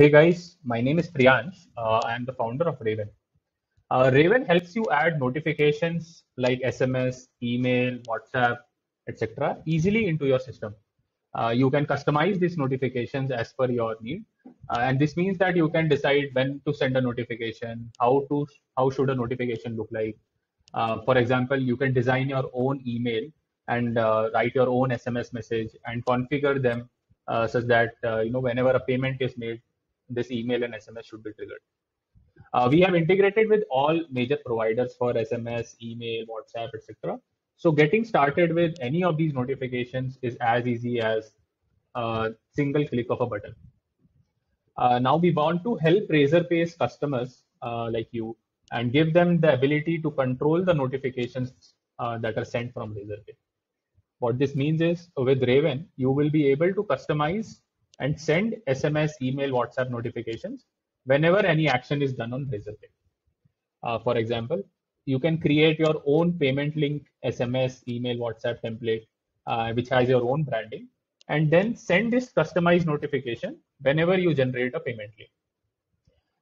Hey guys, my name is Priyansh. Uh, I am the founder of Raven. Uh, Raven helps you add notifications like SMS, email, WhatsApp, etc. easily into your system. Uh, you can customize these notifications as per your need, uh, and this means that you can decide when to send a notification, how to how should a notification look like. Uh, for example, you can design your own email and uh, write your own SMS message and configure them such that you know whenever a payment is made, this email and SMS should be triggered. Uh, we have integrated with all major providers for SMS, email, WhatsApp, etc. So getting started with any of these notifications is as easy as a single click of a button. Uh, now we want to help Razorpay's customers uh, like you and give them the ability to control the notifications uh, that are sent from Razorpay. What this means is with Raven, you will be able to customize and send SMS, email, WhatsApp notifications whenever any action is done on Razorpay. Uh, for example, you can create your own payment link, SMS, email, WhatsApp template, uh, which has your own branding, and then send this customized notification whenever you generate a payment link.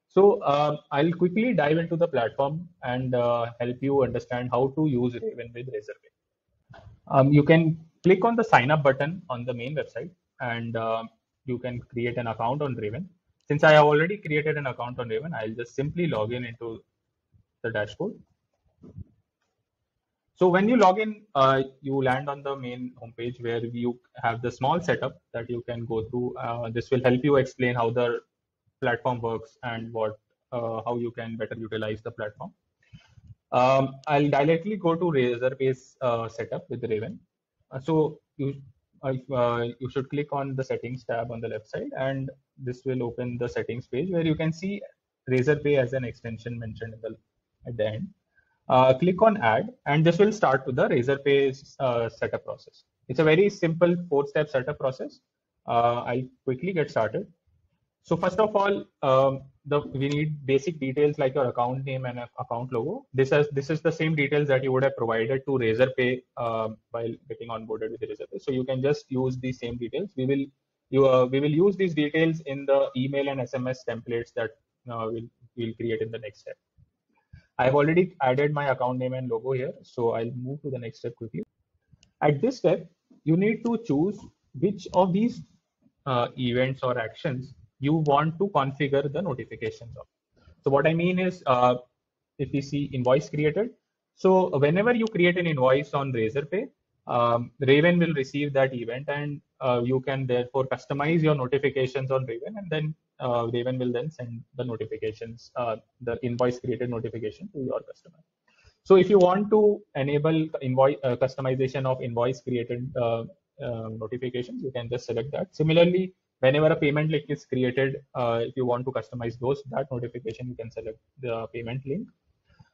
So uh, I'll quickly dive into the platform and uh, help you understand how to use Raven with Razorpay. Um, you can click on the sign up button on the main website and uh, you can create an account on Raven. Since I have already created an account on Raven, I'll just simply log in into the dashboard. So when you log in, uh, you land on the main homepage where you have the small setup that you can go through. Uh, this will help you explain how the platform works and what uh, how you can better utilize the platform. Um, I'll directly go to Razorpay's uh, setup with Raven. Uh, so you uh, you should click on the settings tab on the left side and this will open the settings page where you can see Razorpay as an extension mentioned the, at the end. Uh, click on add and this will start with the Razorpay uh, setup process. It's a very simple four step setup process. Uh, I'll quickly get started. So first of all, um, the we need basic details like your account name and account logo. This is this is the same details that you would have provided to Razorpay uh, while getting onboarded with Razorpay. So you can just use the same details. We will you uh, we will use these details in the email and SMS templates that uh, we'll we'll create in the next step. I've already added my account name and logo here, so I'll move to the next step quickly. At this step, you need to choose which of these uh, events or actions you want to configure the notifications of. So what I mean is, uh, if we see invoice created, so whenever you create an invoice on Razorpay, um, Raven will receive that event and uh, you can therefore customize your notifications on Raven and then uh, Raven will then send the notifications, uh, the invoice created notification to your customer. So if you want to enable invoice uh, customization of invoice created uh, uh, notifications, you can just select that. Similarly, whenever a payment link is created, uh, if you want to customize those that notification, you can select the payment link.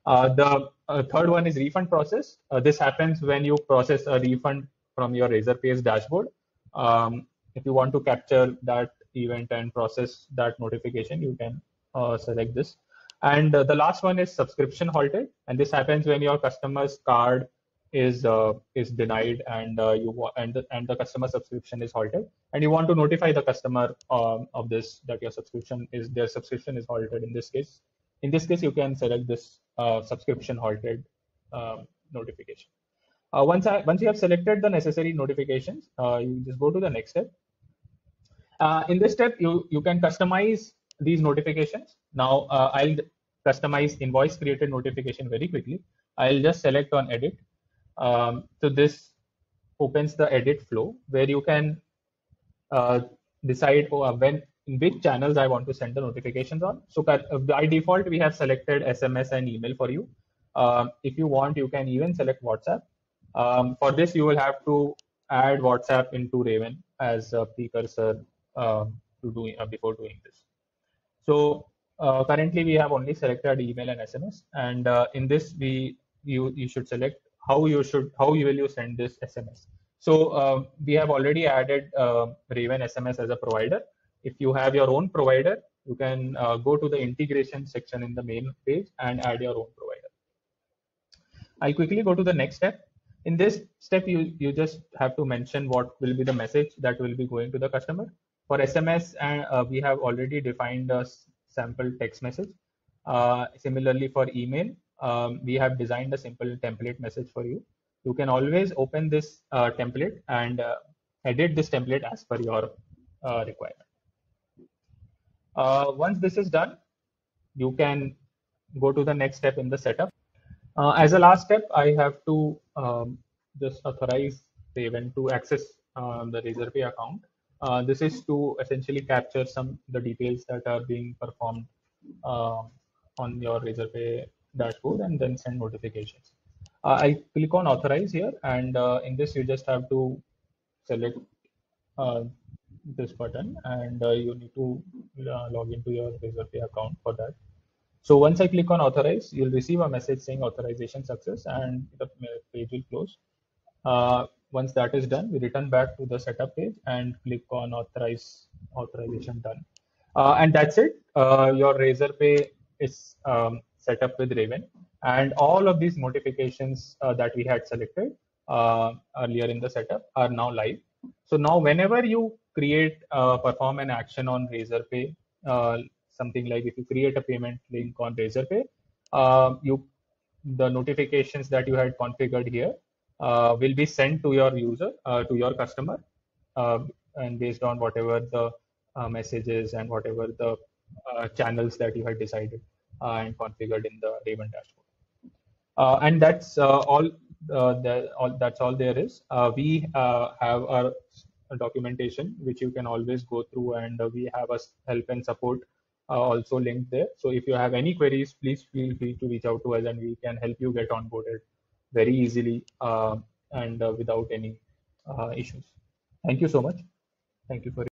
Uh, the uh, third one is refund process. Uh, this happens when you process a refund from your Razorpay's dashboard. Um, if you want to capture that event and process that notification, you can uh, select this. And uh, the last one is subscription halted, and this happens when your customer's card is uh, is denied and uh, you and the, and the customer subscription is halted. And you want to notify the customer um, of this that your subscription is their subscription is halted in this case. In this case you can select this uh, subscription halted um, notification. Uh, once I, once you have selected the necessary notifications uh, you just go to the next step. Uh, in this step you you can customize these notifications. Now i'll customize invoice created notification very quickly. I'll just select on edit um, so this opens the edit flow where you can uh, decide oh, when in which channels I want to send the notifications on. So uh, by default, we have selected SMS and email for you. Um, if you want, you can even select WhatsApp. Um, for this, you will have to add WhatsApp into Raven as a precursor uh, to doing uh, before doing this. So uh, currently, we have only selected email and SMS, and uh, in this, we you you should select how you should how you will you send this SMS. So uh, we have already added uh, Raven SMS as a provider. If you have your own provider, you can uh, go to the integration section in the main page and add your own provider. I'll quickly go to the next step. In this step, you, you just have to mention what will be the message that will be going to the customer. For SMS, uh, we have already defined a sample text message. Uh, similarly, for email, um, we have designed a simple template message for you. You can always open this uh, template and uh, edit this template as per your uh, requirement. Uh, once this is done, you can go to the next step in the setup. Uh, as a last step, I have to um, just authorize Raven to access um, the Razorpay account. Uh, this is to essentially capture some of the details that are being performed uh, on your Razorpay dashboard and then send notifications. Uh, I click on authorize here and uh, in this you just have to select uh, this button and uh, you need to uh, log into your Razorpay account for that. So once I click on authorize, you'll receive a message saying authorization success and the page will close. Uh, once that is done, we return back to the setup page and click on authorize authorization done. Uh, and that's it. Uh, your Razorpay is um, set up with Raven. And all of these notifications uh, that we had selected uh, earlier in the setup are now live. So now whenever you create, uh, perform an action on Razorpay, uh, something like if you create a payment link on Razorpay, uh, you the notifications that you had configured here uh, will be sent to your user, to your customer, and based on whatever the messages and whatever the channels that you had decided Uh, and configured in the Raven dashboard. Uh, and that's uh, all, the, all. That's all there is. we have our documentation which you can always go through, and we have a help and support uh, also linked there. So if you have any queries, please feel free to reach out to us and we can help you get onboarded very easily uh, and uh, without any issues. Thank you so much. Thank you for